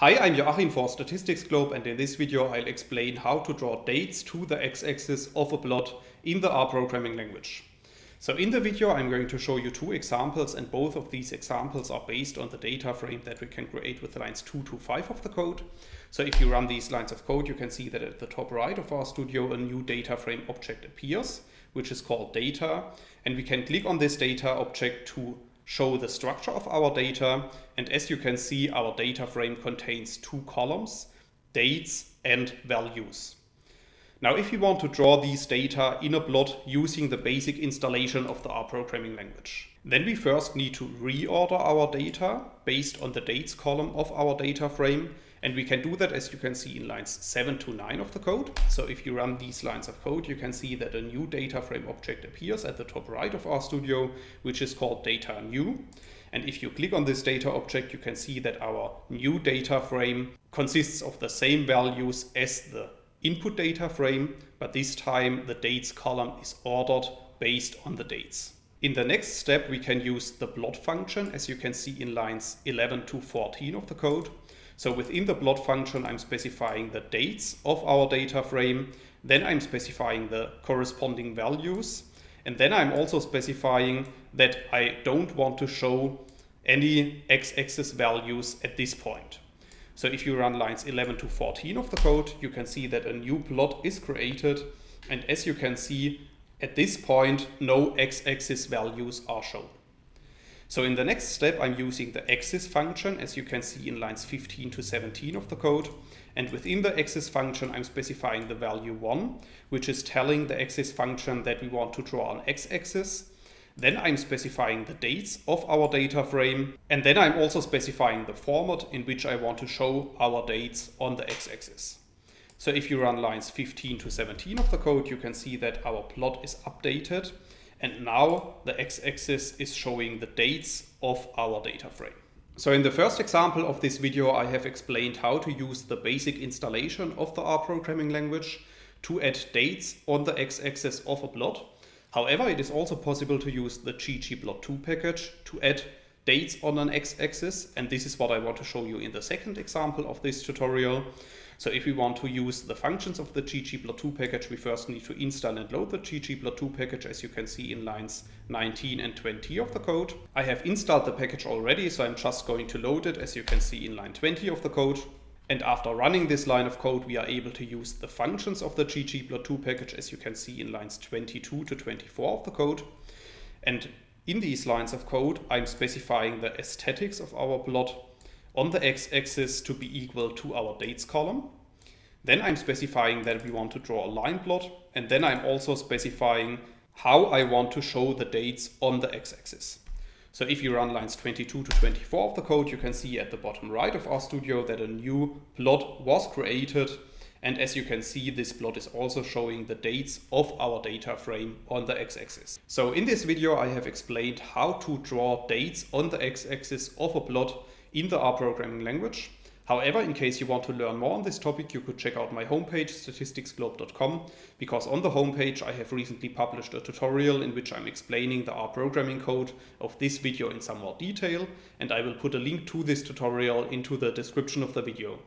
Hi, I'm Joachim for Statistics Globe and in this video I'll explain how to draw dates to the x-axis of a plot in the R programming language. So in the video I'm going to show you two examples and both of these examples are based on the data frame that we can create with lines 2 to 5 of the code. So if you run these lines of code you can see that at the top right of RStudio a new data frame object appears which is called data and we can click on this data object to show the structure of our data. And as you can see, our data frame contains two columns, dates and values. Now, if you want to draw these data in a plot using the basic installation of the R programming language, then we first need to reorder our data based on the dates column of our data frame and we can do that as you can see in lines 7 to 9 of the code. So if you run these lines of code, you can see that a new data frame object appears at the top right of RStudio, which is called data new. And if you click on this data object, you can see that our new data frame consists of the same values as the input data frame, but this time the dates column is ordered based on the dates. In the next step, we can use the plot function, as you can see in lines 11 to 14 of the code. So within the plot function, I'm specifying the dates of our data frame. Then I'm specifying the corresponding values. And then I'm also specifying that I don't want to show any x-axis values at this point. So if you run lines 11 to 14 of the code, you can see that a new plot is created. And as you can see, at this point, no x-axis values are shown. So in the next step, I'm using the axis function, as you can see in lines 15 to 17 of the code. And within the axis function, I'm specifying the value 1, which is telling the axis function that we want to draw an x-axis. Then I'm specifying the dates of our data frame. And then I'm also specifying the format in which I want to show our dates on the x-axis. So if you run lines 15 to 17 of the code, you can see that our plot is updated and now the x-axis is showing the dates of our data frame. So in the first example of this video, I have explained how to use the basic installation of the R programming language to add dates on the x-axis of a plot. However, it is also possible to use the ggplot2 package to add dates on an x-axis and this is what I want to show you in the second example of this tutorial. So if we want to use the functions of the ggplot2 package, we first need to install and load the ggplot2 package, as you can see in lines 19 and 20 of the code. I have installed the package already, so I'm just going to load it, as you can see in line 20 of the code. And after running this line of code, we are able to use the functions of the ggplot2 package, as you can see in lines 22 to 24 of the code. And in these lines of code, I'm specifying the aesthetics of our plot on the x-axis to be equal to our dates column. Then I'm specifying that we want to draw a line plot and then I'm also specifying how I want to show the dates on the x-axis. So if you run lines 22 to 24 of the code, you can see at the bottom right of RStudio that a new plot was created. And as you can see, this plot is also showing the dates of our data frame on the x-axis. So in this video, I have explained how to draw dates on the x-axis of a plot in the R programming language. However, in case you want to learn more on this topic, you could check out my homepage, statisticsglobe.com, because on the homepage I have recently published a tutorial in which I'm explaining the R programming code of this video in some more detail, and I will put a link to this tutorial into the description of the video.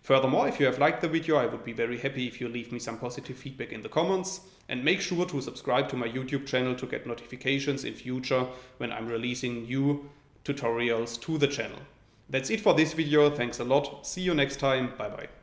Furthermore, if you have liked the video, I would be very happy if you leave me some positive feedback in the comments, and make sure to subscribe to my YouTube channel to get notifications in future when I'm releasing new tutorials to the channel. That's it for this video. Thanks a lot. See you next time. Bye bye.